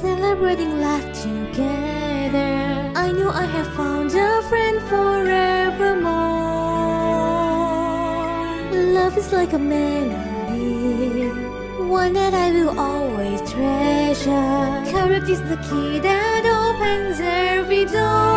celebrating life together. I know I have found a friend forevermore. Love is like a melody, one that I will always treasure. Courage is the key that opens every door.